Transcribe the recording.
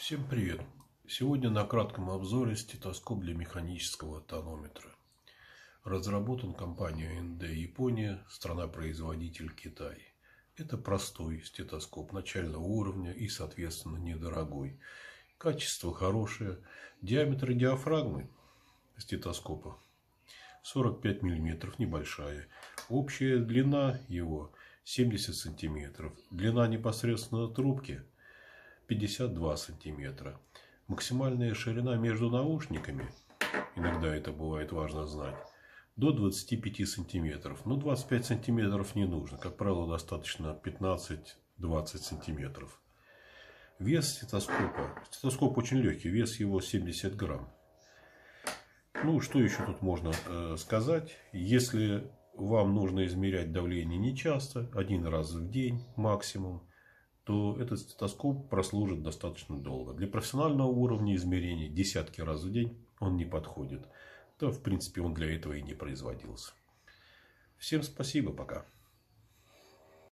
Всем привет! Сегодня на кратком обзоре стетоскоп для механического тонометра. Разработан компанией НД Япония, страна-производитель Китай. Это простой стетоскоп начального уровня и, соответственно, недорогой. Качество хорошее. Диаметр диафрагмы стетоскопа 45 мм, небольшая. Общая длина его 70 см. Длина непосредственно трубки 52 сантиметра. Максимальная ширина между наушниками, иногда это бывает важно знать, до 25 сантиметров. Но 25 сантиметров не нужно. Как правило, достаточно 15-20 сантиметров. Вес стетоскопа. Стетоскоп очень легкий. Вес его 70 грамм. Ну, что еще тут можно э, сказать? Если вам нужно измерять давление не часто, один раз в день максимум, то этот стетоскоп прослужит достаточно долго. Для профессионального уровня измерений десятки раз в день он не подходит. Да, в принципе, он для этого и не производился. Всем спасибо, пока.